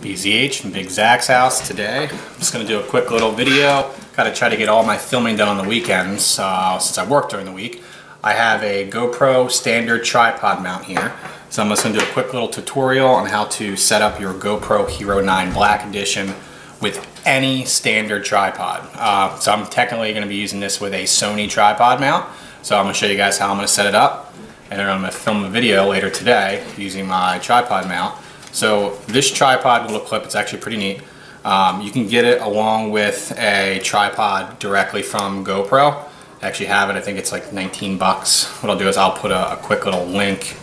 BZH from Big Zach's house today. I'm just going to do a quick little video. Got to try to get all my filming done on the weekends uh, since I work during the week. I have a GoPro standard tripod mount here. So I'm just going to do a quick little tutorial on how to set up your GoPro Hero 9 Black Edition with any standard tripod. Uh, so I'm technically going to be using this with a Sony tripod mount. So I'm going to show you guys how I'm going to set it up. And then I'm going to film a video later today using my tripod mount. So this tripod little clip, it's actually pretty neat. Um, you can get it along with a tripod directly from GoPro. I actually have it, I think it's like 19 bucks. What I'll do is I'll put a, a quick little link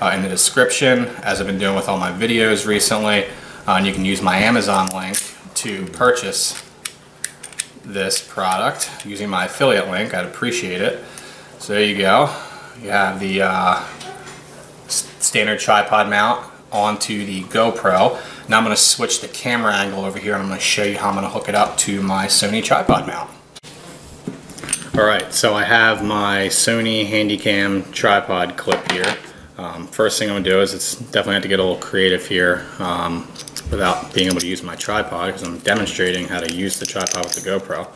uh, in the description as I've been doing with all my videos recently. Uh, and you can use my Amazon link to purchase this product using my affiliate link. I'd appreciate it. So there you go. You have the uh, standard tripod mount onto the GoPro. Now I'm going to switch the camera angle over here and I'm going to show you how I'm going to hook it up to my Sony tripod mount. Alright, so I have my Sony Handycam tripod clip here. Um, first thing I'm going to do is it's definitely have to get a little creative here um, without being able to use my tripod because I'm demonstrating how to use the tripod with the GoPro.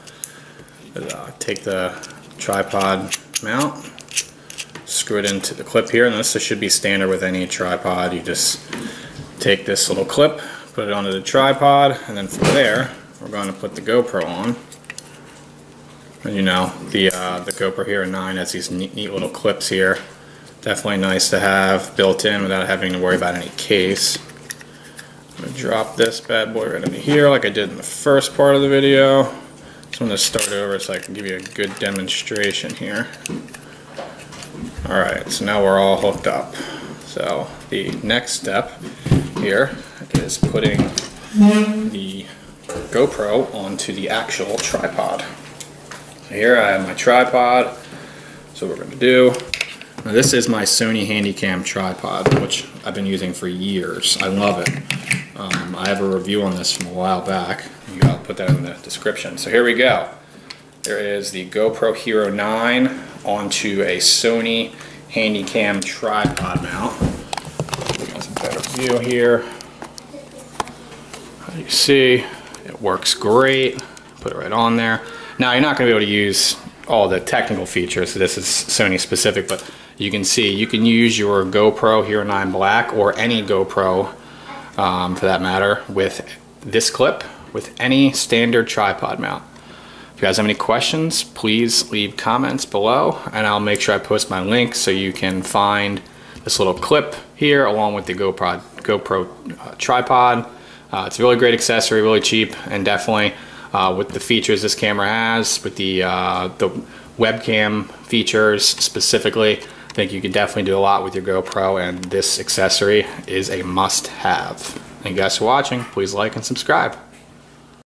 But, uh, take the tripod mount, screw it into the clip here and this should be standard with any tripod. You just take this little clip put it onto the tripod and then from there we're going to put the GoPro on. And you know the uh, the GoPro Hero 9 has these neat, neat little clips here. Definitely nice to have built in without having to worry about any case. I'm going to drop this bad boy right into here like I did in the first part of the video. So I'm going to start over so I can give you a good demonstration here Alright, so now we're all hooked up. So the next step here is putting the GoPro onto the actual tripod. Here I have my tripod. So what we're going to do, now this is my Sony Handycam tripod, which I've been using for years. I love it. Um, I have a review on this from a while back. I'll put that in the description. So here we go. There is the GoPro Hero 9 onto a Sony Handycam tripod mount. Got a better view here. As you see, it works great. Put it right on there. Now you're not going to be able to use all the technical features. This is Sony specific, but you can see you can use your GoPro Hero 9 Black or any GoPro um, for that matter with this clip with any standard tripod mount. If you guys have any questions, please leave comments below and I'll make sure I post my link so you can find this little clip here along with the GoPro, GoPro uh, tripod. Uh, it's a really great accessory, really cheap, and definitely uh, with the features this camera has, with the, uh, the webcam features specifically, I think you can definitely do a lot with your GoPro and this accessory is a must have. Thank you guys for watching. Please like and subscribe.